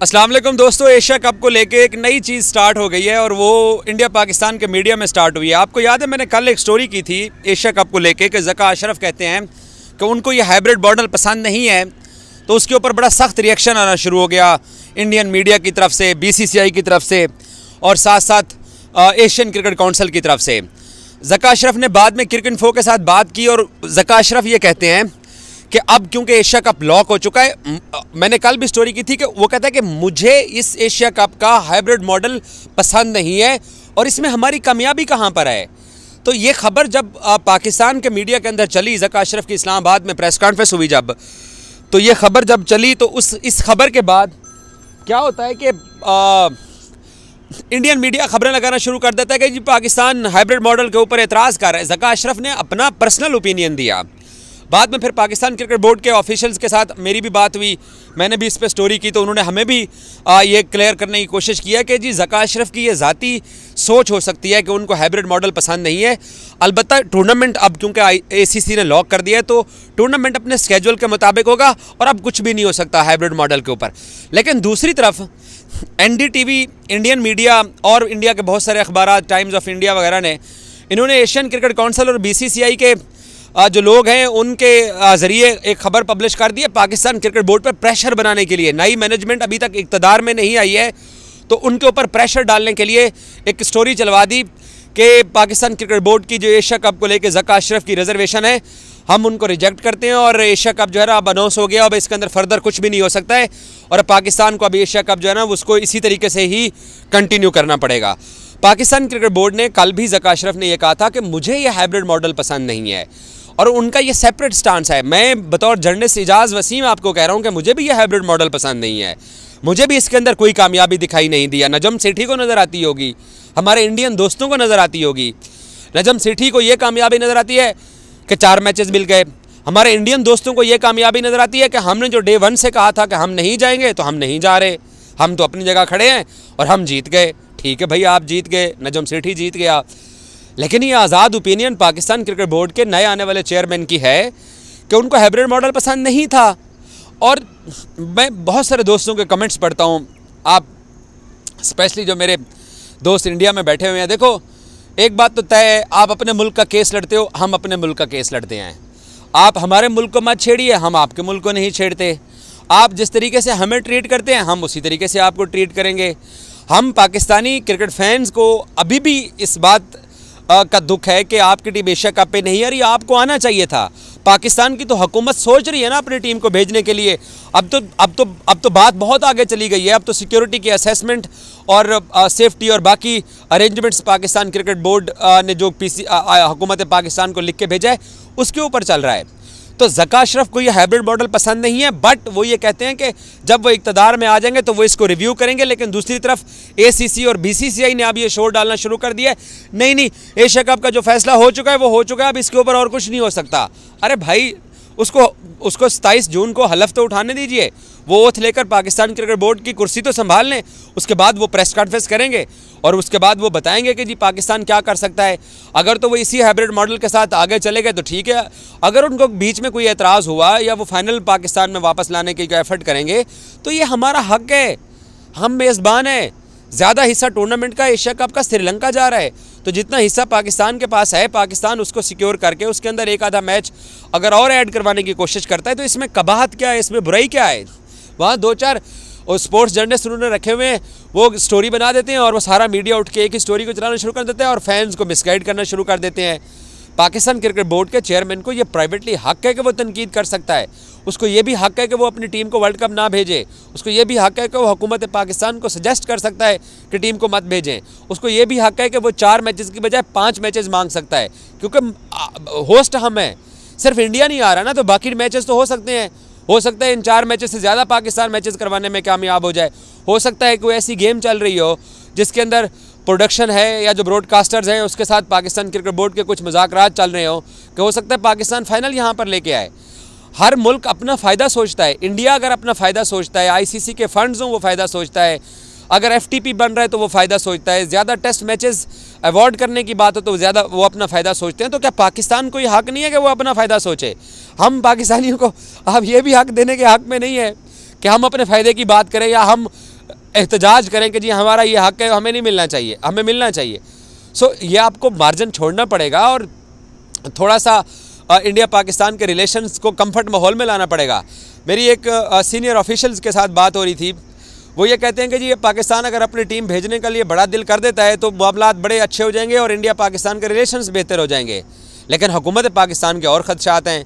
वालेकुम दोस्तों, Asia cup को लेके एक नई चीज़ स्टार्ट हो गई है और वो इंडिया पाकिस्तान के मीडिया में स्टार्ट हुई है। आपको याद है, मैंने कल एक स्टोरी की थी एशिया कप को लेके कि जका अशरफ कहते हैं कि उनको ये हाइब्रिड बॉर्डर पसंद नहीं है तो उसके ऊपर बड़ा सख्त रिएक्शन आना शुरू हो गया इंडियन मीडिया की तरफ़ से बीसीसीआई की तरफ़ से और साथ साथ एशियन क्रिकेट काउंसिल की तरफ़ से। जका अशरफ ने बाद में क्रिकेट फो के साथ बात की और जका अशरफ ये कहते हैं कि अब क्योंकि एशिया कप लॉक हो चुका है मैंने कल भी स्टोरी की थी कि वो कहता है कि मुझे इस एशिया कप का हाइब्रिड मॉडल पसंद नहीं है और इसमें हमारी कामयाबी कहाँ पर है? तो ये खबर जब पाकिस्तान के मीडिया के अंदर चली जका अशरफ की इस्लामाबाद में प्रेस कॉन्फ्रेंस हुई जब तो ये खबर जब चली तो उस इस खबर के बाद क्या होता है कि आ, इंडियन मीडिया खबरें लगाना शुरू कर देता है कि जी पाकिस्तान हाइब्रिड मॉडल के ऊपर एतराज़ कर रहा है। जका अशरफ ने अपना पर्सनल ओपिनियन दिया। बाद में फिर पाकिस्तान क्रिकेट बोर्ड के ऑफिशियल्स के साथ मेरी भी बात हुई। मैंने भी इस पर स्टोरी की तो उन्होंने हमें भी आ, ये क्लियर करने की कोशिश किया कि जी जका अशरफ की ये ज़ाती सोच हो सकती है कि उनको हाइब्रिड मॉडल पसंद नहीं है। अलबत्त टूर्नामेंट अब क्योंकि ए ने लॉक कर दिया है तो टूर्नामेंट अपने स्केजुअल के मुताबिक होगा और अब कुछ भी नहीं हो सकता हाइब्रिड मॉडल के ऊपर। लेकिन दूसरी तरफ़ एनडीटीवी इंडियन मीडिया और इंडिया के बहुत सारे अखबार टाइम्स ऑफ़ इंडिया वगैरह ने इन्होंने एशियन क्रिकेट काउंसिल और बीसीसीआई के जो लोग हैं, उनके ज़रिए एक खबर पब्लिश कर दी है पाकिस्तान क्रिकेट बोर्ड पर प्रेशर बनाने के लिए। नई मैनेजमेंट अभी तक इकतदार में नहीं आई है तो उनके ऊपर प्रेशर डालने के लिए एक स्टोरी चलवा दी कि पाकिस्तान क्रिकेट बोर्ड की जो एशिया कप को लेकर जका अशरफ की रिजर्वेशन है, हम उनको रिजेक्ट करते हैं और एशिया कप जो है ना अब अनाउंस हो गया। अब इसके अंदर फर्दर कुछ भी नहीं हो सकता है और पाकिस्तान को अब एशिया कप जो है ना उसको इसी तरीके से ही कंटिन्यू करना पड़ेगा। पाकिस्तान क्रिकेट बोर्ड ने कल भी जका अशरफ ने यह कहा था कि मुझे ये हाइब्रिड मॉडल पसंद नहीं है। और उनका ये सेपरेट स्टांस है। मैं बतौर जर्नलिस्ट एजाज वसीम आपको कह रहा हूँ कि मुझे भी ये हाइब्रिड मॉडल पसंद नहीं है। मुझे भी इसके अंदर कोई कामयाबी दिखाई नहीं दिया नजम सेठी को नज़र आती होगी, हमारे इंडियन दोस्तों को नज़र आती होगी। नजम सेठी को ये कामयाबी नज़र आती है कि चार मैचेस मिल गए। हमारे इंडियन दोस्तों को ये कामयाबी नज़र आती है कि हमने जो डे वन से कहा था कि हम नहीं जाएँगे तो हम नहीं जा रहे। हम तो अपनी जगह खड़े हैं और हम जीत गए। ठीक है भाई, आप जीत गए, नजम सेठी जीत गया। लेकिन ये आज़ाद ओपिनियन पाकिस्तान क्रिकेट बोर्ड के नए आने वाले चेयरमैन की है कि उनको हाइब्रिड मॉडल पसंद नहीं था। और मैं बहुत सारे दोस्तों के कमेंट्स पढ़ता हूँ। आप स्पेशली जो मेरे दोस्त इंडिया में बैठे हुए हैं, देखो, एक बात तो तय है, आप अपने मुल्क का केस लड़ते हो, हम अपने मुल्क का केस लड़ते हैं। आप हमारे मुल्क को मत छेड़िए, हम आपके मुल्क को नहीं छेड़ते। आप जिस तरीके से हमें ट्रीट करते हैं, हम उसी तरीके से आपको ट्रीट करेंगे। हम पाकिस्तानी क्रिकेट फैंस को अभी भी इस बात का दुख है कि आपकी टीम एशिया कप पे नहीं आ रही आपको आना चाहिए था। पाकिस्तान की तो हुकूमत सोच रही है ना अपनी टीम को भेजने के लिए। अब तो अब तो अब तो बात बहुत आगे चली गई है। अब तो सिक्योरिटी की असेसमेंट और सेफ्टी और बाकी अरेंजमेंट्स पाकिस्तान क्रिकेट बोर्ड ने जो पी सी हुकूमत पाकिस्तान को लिख के भेजा है, उसके ऊपर चल रहा है। तो जका अशरफ को ये हाइब्रिड मॉडल पसंद नहीं है बट वो ये कहते हैं कि जब वो इकतदार में आ जाएँगे तो वो इसको रिव्यू करेंगे, लेकिन दूसरी तरफ़ एसीसी और बी ने अब ये शोर डालना शुरू कर दिया नहीं नहीं एशिया कप का जो फैसला हो चुका है, वो हो चुका है, अब इसके ऊपर और कुछ नहीं हो सकता। अरे भाई, उसको उसको सताईस जून को हलफ तो उठाने दीजिए वो ओथ लेकर पाकिस्तान क्रिकेट बोर्ड की कुर्सी तो संभाल लें, उसके बाद वो प्रेस कॉन्फ्रेंस करेंगे और उसके बाद वो बताएँगे कि जी पाकिस्तान क्या कर सकता है। अगर तो वो इसी हाइब्रिड मॉडल के साथ आगे चले गए तो ठीक है, अगर उनको बीच में कोई एतराज़ हुआ या वो फाइनल पाकिस्तान में वापस लाने की एफर्ट करेंगे तो ये हमारा हक है, हम मेज़बान हैं। ज़्यादा हिस्सा टूर्नामेंट का, एशिया कप का श्रीलंका जा रहा है तो जितना हिस्सा पाकिस्तान के पास है, पाकिस्तान उसको सिक्योर करके उसके अंदर एक आधा मैच अगर और ऐड करवाने की कोशिश करता है तो इसमें कबाहत क्या है, इसमें बुराई क्या है? वहाँ दो चार, और स्पोर्ट्स जर्नलिस्ट उन्होंने रखे हुए हैं, वो स्टोरी बना देते हैं और वो सारा मीडिया उठ के एक ही स्टोरी को चलाना शुरू कर देते हैं और फैंस को मिसगाइड करना शुरू कर देते हैं। पाकिस्तान क्रिकेट बोर्ड के चेयरमैन को ये प्राइवेटली हक है कि वो तनकीद कर सकता है। उसको ये भी हक है कि वो अपनी टीम को वर्ल्ड कप ना भेजे। उसको ये भी हक है कि वो हुकूमत पाकिस्तान को सजेस्ट कर सकता है कि टीम को मत भेजें। उसको ये भी हक है कि वो चार मैचेस की बजाय पाँच मैचेस मांग सकता है। क्योंकि होस्ट हम हैं। सिर्फ़ इंडिया नहीं आ रहा ना तो बाकी मैचेस तो हो सकते हैं। हो सकता है इन चार मैचेस से ज़्यादा पाकिस्तान मैचेस करवाने में कामयाब हो जाए। हो सकता है कोई ऐसी गेम चल रही हो जिसके अंदर प्रोडक्शन है या जो ब्रॉडकास्टर्स हैं उसके साथ पाकिस्तान क्रिकेट बोर्ड के कुछ मज़ाक चल रहे हो, कि हो सकता है पाकिस्तान फाइनल यहाँ पर लेके आए। हर मुल्क अपना फ़ायदा सोचता है। इंडिया अगर अपना फ़ायदा सोचता है आईसीसी के फंड्स हों, वो फ़ायदा सोचता है। अगर एफटीपी बन रहा है तो वो फ़ायदा सोचता है। ज़्यादा टेस्ट मैचेस अवॉर्ड करने की बात हो तो ज़्यादा वो अपना फ़ायदा सोचते हैं। तो क्या पाकिस्तान को ये हक नहीं है कि वो अपना फ़ायदा सोचे? हम पाकिस्तानियों को अब ये भी हक देने के हक में नहीं है कि हम अपने फ़ायदे की बात करें या हम एहतजाज करें कि जी हमारा ये हक है हमें नहीं मिलना चाहिए हमें मिलना चाहिए। सो so, ये आपको मार्जिन छोड़ना पड़ेगा और थोड़ा सा इंडिया पाकिस्तान के रिलेशंस को कंफर्ट माहौल में लाना पड़ेगा। मेरी एक सीनियर ऑफिशल्स के साथ बात हो रही थी। वो ये कहते हैं कि जी, ये पाकिस्तान अगर अपनी टीम भेजने के लिए बड़ा दिल कर देता है तो मामला बड़े अच्छे हो जाएँगे और इंडिया पाकिस्तान के रिलेशंस बेहतर हो जाएँगे। लेकिन हुकूमत पाकिस्तान के और खदशात हैं।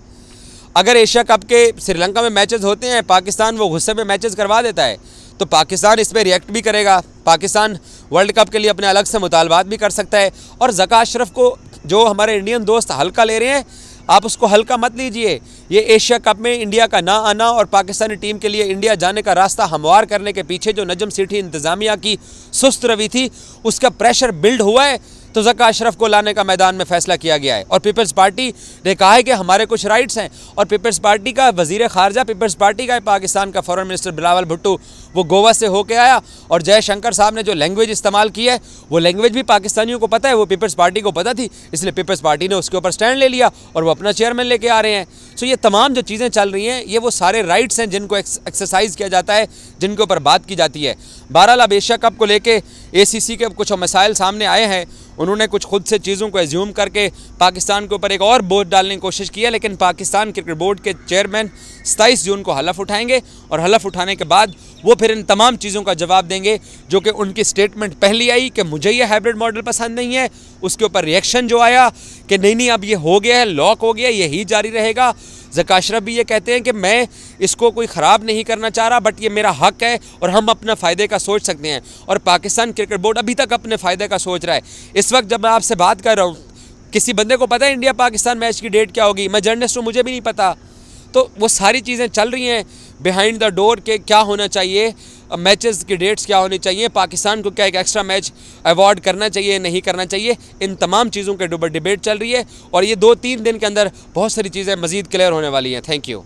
अगर एशिया कप के श्रीलंका में मैचेस होते हैं, पाकिस्तान वो गुस्से में मैचेस करवा देता है तो पाकिस्तान इस पर रिएक्ट भी करेगा। पाकिस्तान वर्ल्ड कप के लिए अपने अलग से मुतालबात भी कर सकता है। और जका अशरफ को जो हमारे इंडियन दोस्त हल्का ले रहे हैं आप उसको हल्का मत लीजिए। ये एशिया कप में इंडिया का ना आना और पाकिस्तानी टीम के लिए इंडिया जाने का रास्ता हमवार करने के पीछे जो नजम सिटी इंतज़ामिया की सुस्त रवि थी, उसका प्रेशर बिल्ड हुआ है। तो जक्का अशरफ को लाने का मैदान में फैसला किया गया है। और पीपल्स पार्टी ने कहा है कि हमारे कुछ राइट्स हैं। और पीपल्स पार्टी का वज़ीर खारजा, पीपल्स पार्टी का पाकिस्तान का फॉरन मिनिस्टर बिलावल भुट्टू, वो गोवा से होकर आया। और जयशंकर साहब ने जो लैंग्वेज इस्तेमाल की है, वो लैंग्वेज भी पाकिस्तानियों को पता है, वो पीपल्स पार्टी को पता थी। इसलिए पीपल्स पार्टी ने उसके ऊपर स्टैंड ले लिया और वो अपना चेयरमैन लेके आ रहे हैं। सो ये तमाम जो चीज़ें चल रही हैं, ये वो सारे राइट्स हैं जिनको एक्सरसाइज किया जाता है, जिनके ऊपर बात की जाती है। बहरहाल अब एशिया कप को लेके एसीसी के कुछ मसाइल सामने आए हैं। उन्होंने कुछ खुद से चीज़ों को एज्यूम करके पाकिस्तान के ऊपर एक और बोझ डालने की कोशिश की है, लेकिन पाकिस्तान क्रिकेट बोर्ड के चेयरमैन सताईस जून को हलफ उठाएँगे और हलफ उठाने के बाद वो फिर इन तमाम चीज़ों का जवाब देंगे, जो कि उनकी स्टेटमेंट पहली आई कि मुझे ये हाइब्रिड मॉडल पसंद नहीं है। उसके ऊपर रिएक्शन जो आया कि नहीं नहीं, अब ये हो गया है लॉक हो गया यही जारी रहेगा। जकाशरफ भी ये कहते हैं कि मैं इसको कोई ख़राब नहीं करना चाह रहा बट ये मेरा हक है और हम अपना फ़ायदे का सोच सकते हैं। और पाकिस्तान क्रिकेट बोर्ड अभी तक अपने फ़ायदे का सोच रहा है। इस वक्त जब मैं आपसे बात कर रहा हूँ, किसी बंदे को पता है इंडिया पाकिस्तान मैच की डेट क्या होगी? मैं जर्नलिस्ट हूँ, मुझे भी नहीं पता। तो वो सारी चीज़ें चल रही हैं। बिहाइंड द डोर के क्या होना चाहिए मैचेस की डेट्स क्या होनी चाहिए, पाकिस्तान को क्या एक एक्स्ट्रा मैच अवॉर्ड करना चाहिए, नहीं करना चाहिए, इन तमाम चीज़ों के डिबेट चल रही है और ये दो तीन दिन के अंदर बहुत सारी चीज़ें मज़ीद क्लियर होने वाली हैं। Thank you